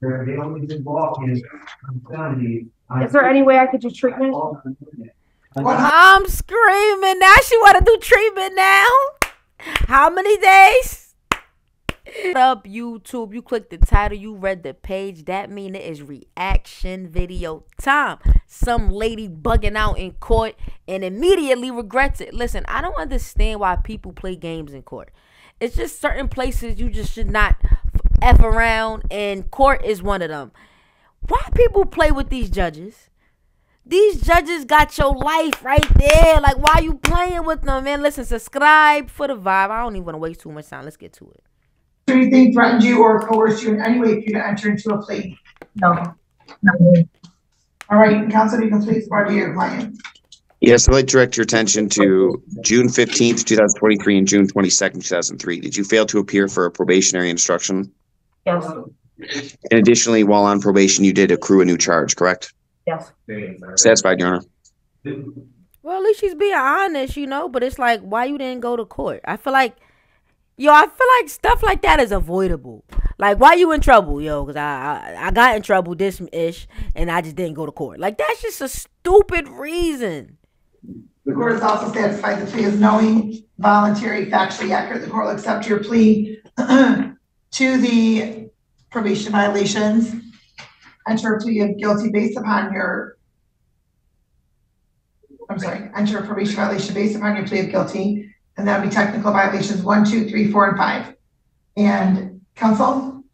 They only been walking. I'm telling. Is there any way I could do treatment? I'm screaming now. She want to do treatment now. How many days? What up, YouTube? You click the title, you read the page. That mean it is reaction video time. Some lady bugging out in court and immediately regrets it. Listen, I don't understand why people play games in court. It's just certain places you just should not f around, and court is one of them. Why people play with these judges? These judges got your life right there. Like, why you playing with them, man? Listen, subscribe for the vibe. I don't even want to waste too much time. Let's get to it. anything threatened you or coerced you in any way for you to enter into a plea? No. no. All right, Counsel, you can please pardon your client. Yes, I'd like to direct your attention to June fifteenth, two thousand twenty-three and June twenty-second, two thousand three. Did you fail to appear for a probationary instruction? Yes. And additionally, while on probation, you did accrue a new charge, correct? Yes. Satisfied, Your Honor. Well, at least she's being honest, you know. But it's like, why you didn't go to court? I feel like, yo, I feel like stuff like that is avoidable. Like, why you in trouble, yo? Because I, I I got in trouble this ish, and I just didn't go to court. Like that's just a stupid reason. The court is also satisfied the plea is knowing, voluntary, factually accurate. The court will accept your plea to the probation violations. Enter a plea of guilty based upon your I'm sorry, enter a probation violation based upon your plea of guilty, and that'll be technical violations one, two, three, four, and five. And counsel,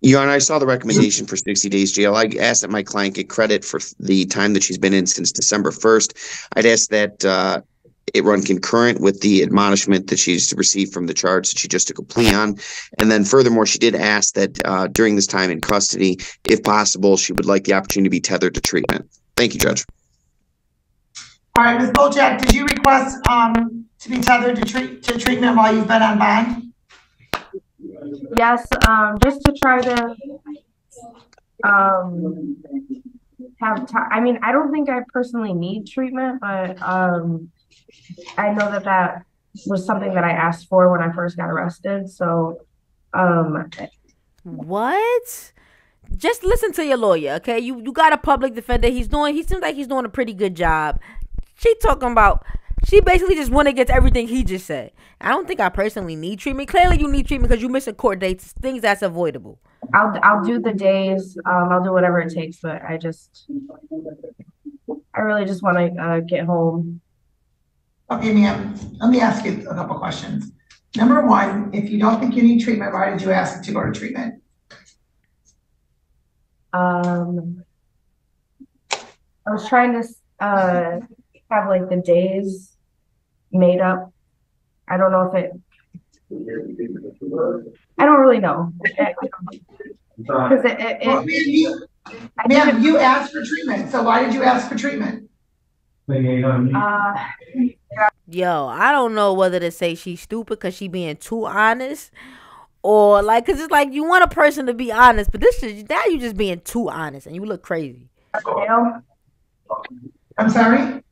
Your Honor, I saw the recommendation for sixty days jail. I asked that my client get credit for the time that she's been in since December first. I'd ask that uh, it run concurrent with the admonishment that she's received from the charge that she just took a plea on. And then furthermore, she did ask that uh, during this time in custody, if possible, she would like the opportunity to be tethered to treatment. Thank you, Judge. all right, Ms. Bojack, did you request, um, to be tethered to treat, to treatment while you've been on bond? Yes, um, just to try to, um, have time. I mean, I don't think I personally need treatment, but, um, I know that that was something that I asked for when I first got arrested, so, um, What? Just listen to your lawyer, okay? You you got a public defender. He's doing. He seems like he's doing a pretty good job. She talking about. She basically just went against everything he just said. I don't think I personally need treatment. Clearly, you need treatment because you're missing court dates, things that's avoidable. I'll, I'll do the days, um, I'll do whatever it takes, but I just, I really just wanna, uh, get home. Okay, ma'am, let me ask you a couple questions. Number one, if you don't think you need treatment, why did you ask to go to treatment? Um, I was trying to, uh, have like the days made up. I don't know if it, I don't really know. Cause it, it, Well, it, ma'am, you, I ma'am, you asked for treatment, so why did you ask for treatment? it, uh, Yo, I don't know whether to say she's stupid because she being too honest, or like, cause it's like you want a person to be honest, but this is now you just being too honest and you look crazy. jail, I'm sorry?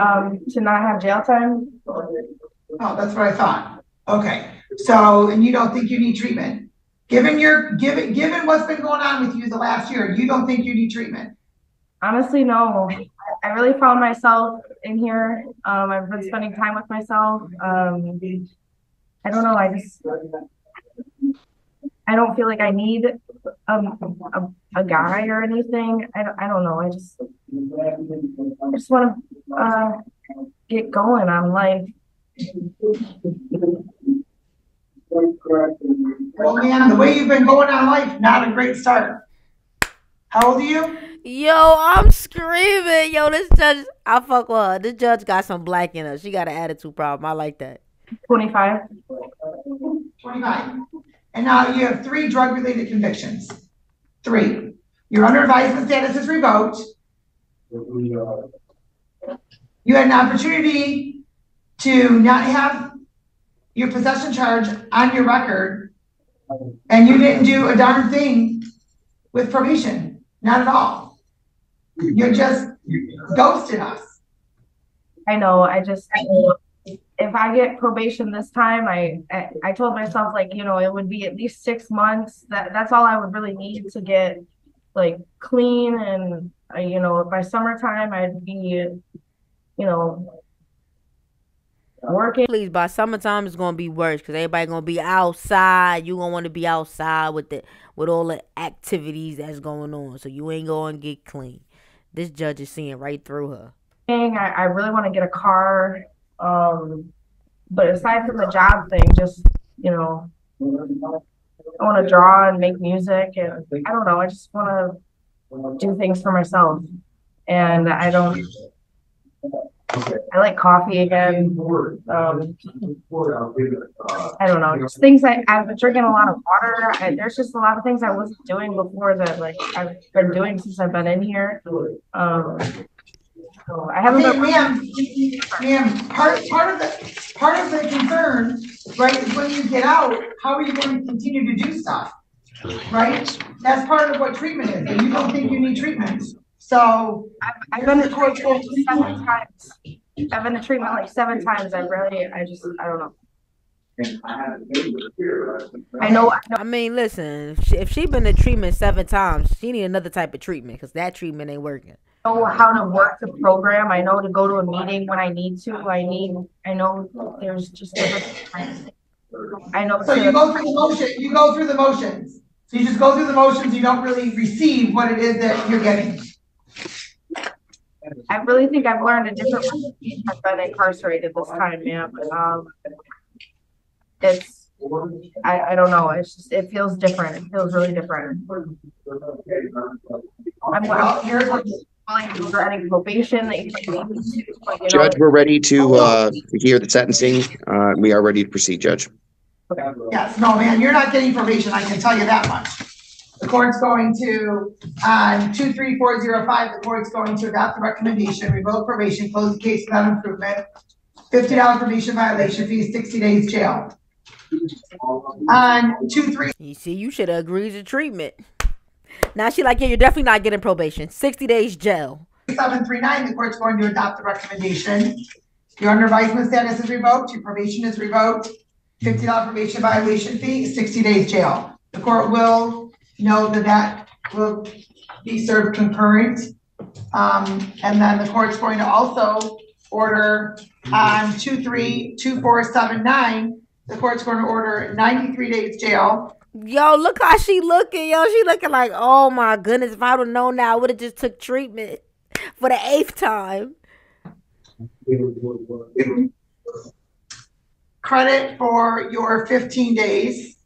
um, to not have jail time. Oh, that's what I thought. Okay, so, and you don't think you need treatment? Given your, given, given what's been going on with you the last year, you don't think you need treatment? Honestly, no. I really found myself in here. Um, I've been spending time with myself. Um, I don't know. I just, I don't feel like I need um, a, a guy or anything. I don't, I don't know. I just, I just want to uh, get going on life. Well, man, the way you've been going on life, not a great start. How old are you? Yo, I'm screaming. Yo, this judge, I fuck with her. This judge got some black in her. She got an attitude problem. I like that. 25. Twenty-five. And now you have three drug-related convictions. Three. Your under advisement status is revoked. You had an opportunity to not have your possession charge on your record, and you didn't do a darn thing with probation, not at all. You just ghosted us. I know. I just, if I get probation this time, I, I, I told myself like, you know, it would be at least six months. That, that's all I would really need to get like clean and, uh, you know, by summertime, I'd be, you know, working. Please, by summertime it's gonna be worse because everybody gonna be outside. You gonna want to be outside with the with all the activities that's going on. So you ain't going to get clean. This judge is seeing right through her. I, I really want to get a car. Um, but aside from the job thing, just, you know, I want to draw and make music and I don't know, I just want to do things for myself. And I don't, I like coffee again. Um, I don't know, just things I, I've been drinking a lot of water. I, there's just a lot of things I wasn't doing before that like I've been doing since I've been in here. Um, so I haven't Hey, been. ma'am, ma'am, part, part of the, part of the concern, right, is when you get out, how are you going to continue to do stuff? Right? That's part of what treatment is, and you don't think you need treatment. So, I've, I've been to treatment seven times. I've been to treatment like seven times. I really, I just, I don't know. I know, I know I mean, listen, if she, if she been to treatment seven times, she need another type of treatment because that treatment ain't working. how to work the program. I know to go to a meeting when I need to. I need, I know there's just different times. I know. so you go through the motion, you go through the motions. So you just go through the motions, you don't really receive what it is that you're getting. I really think I've learned a different way. I've been incarcerated this time, ma'am. Um, it's, I, I don't know. It's just, it feels different. It feels really different. I'm Well, here's what, willing any probation that you think to, but, you know, Judge, we're ready to, uh, hear the sentencing. Uh, we are ready to proceed, Judge. Yes, no, man, you're not getting probation, I can tell you that much. Court's going to, on two, three, four, zero, five, the court's going to adopt the recommendation, revoke probation, close the case without improvement. Fifty dollar probation violation fee, sixty days jail. On two, three, You see, you should have agreed to treatment. Now she like, yeah, you're definitely not getting probation. 60 days jail. seven, three, nine, the court's going to adopt the recommendation. Your under advisement status is revoked, your probation is revoked, fifty dollar probation violation fee, sixty days jail. The court will know that that will be served concurrent. Um, and then the court's going to also order on two, three, two, four, seven, nine, the court's going to order ninety-three days jail. Yo, look how she looking. Yo, she looking like, oh my goodness. If I would have known now, I would have just took treatment for the eighth time. credit for your fifteen days.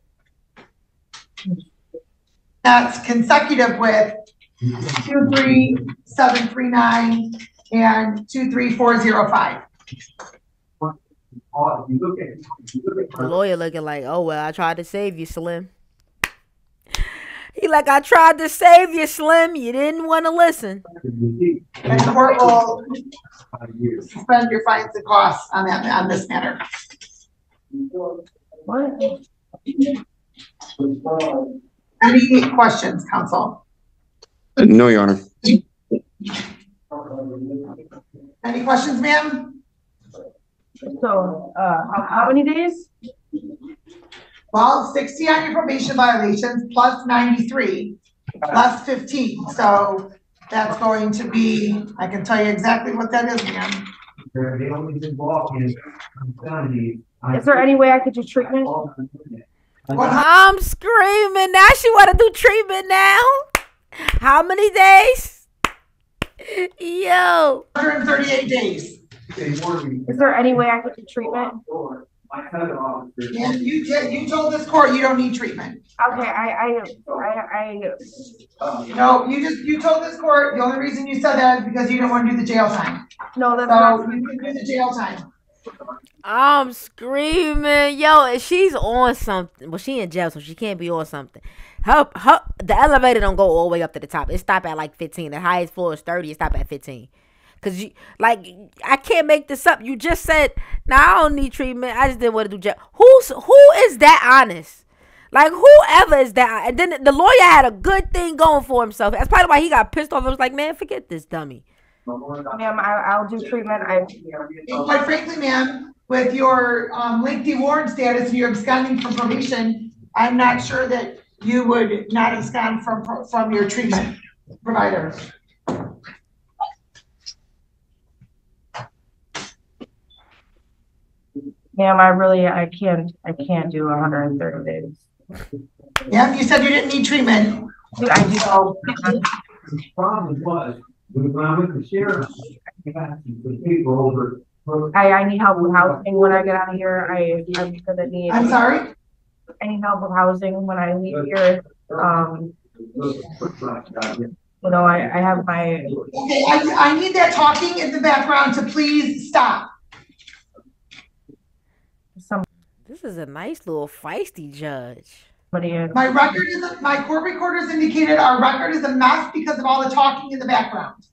That's consecutive with two, three, seven, three, nine, and two, three, four, zero, five. The lawyer looking like, oh well, I tried to save you, Slim. He like, I tried to save you, Slim. You didn't want to listen. And the court will suspend your fines and costs on that, on this matter. what? Any questions, counsel? No, Your Honor. Any questions, ma'am? So, uh, how, how many days? Well, sixty on your probation violations plus ninety-three, plus fifteen, so that's going to be, I can tell you exactly what that is, ma'am. They only involved in insanity. Is there any way I could do treatment? What I'm screaming. Now she want to do treatment now. How many days? Yo. hundred and thirty-eight days. Is there any way I could do treatment? And you, did- you told this court you don't need treatment. Okay, I, I, I, I, No, you just, you told this court, the only reason you said that is because you didn't want to do the jail time. no, that's So not. you can do the jail time. I'm screaming. Yo, she's on something. Well, she in jail, so she can't be on something. Her, her, the elevator don't go all the way up to the top. It stop at like 15. The highest floor is 30. It stop at 15. Cause you like I can't make this up. You just said, "Nah, I don't need treatment. I just didn't want to do jail." Who's who is that honest? Like whoever is that? And then the lawyer had a good thing going for himself. That's probably why he got pissed off. It was like, man, forget this dummy. Ma'am, I, I'll do treatment. I, And quite frankly, ma'am, with your, um, lengthy warrant status and you're absconding from probation, I'm not sure that you would not abscond from, from your treatment provider. Ma'am, I really, I can't, I can't do hundred and thirty days. Yeah, you said you didn't need treatment. I do, The problem was, when I sheriff, I the people over. I, I need help with housing when I get out of here. I, I'm gonna need, I'm sorry? I need help with housing when I leave here. Um, you know, I, I have my, Okay, I, I need that talking in the background to please stop. some This is a nice little feisty judge. My record is, my court recorders indicated our record is a mess because of all the talking in the background.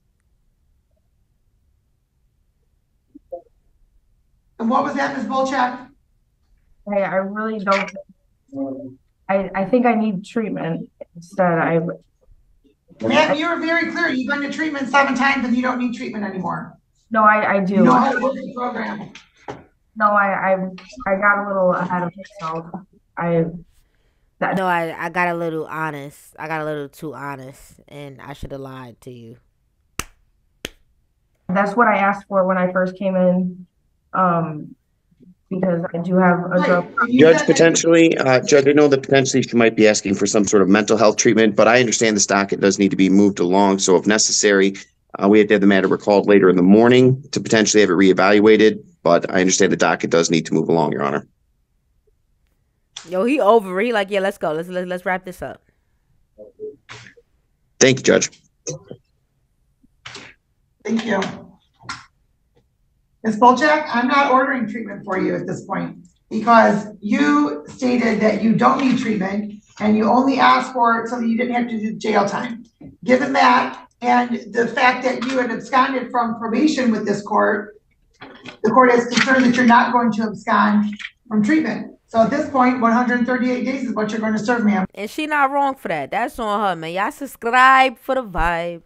And what was that, Ms. Bolchak? Hey, I really don't. I, I think I need treatment instead. I, Ma'am, you were very clear. You've been to treatment seven times and you don't need treatment anymore. no, I, I You do. know how to work the program. No, I, I, I got a little ahead of myself. I, No, I, I got a little honest. I got a little too honest, and I should have lied to you. that's what I asked for when I first came in. Um, because I do have a drug. Judge, potentially, uh, Judge, I know that potentially she might be asking for some sort of mental health treatment, but I understand this docket does need to be moved along. So if necessary, uh, we have to have the matter recalled later in the morning to potentially have it reevaluated. But I understand the docket does need to move along, Your Honor. Yo, he over. He like, yeah, let's go. Let's let's, let's wrap this up. Thank you, Judge. Thank you. Ms. Bolchak, I'm not ordering treatment for you at this point because you stated that you don't need treatment and you only asked for it so that you didn't have to do jail time. Given that and the fact that you had absconded from probation with this court, the court is concerned that you're not going to abscond from treatment. So at this 138 days is what you're going to serve, ma'am. And she not wrong for that. That's on her, man. Y'all subscribe for the vibe.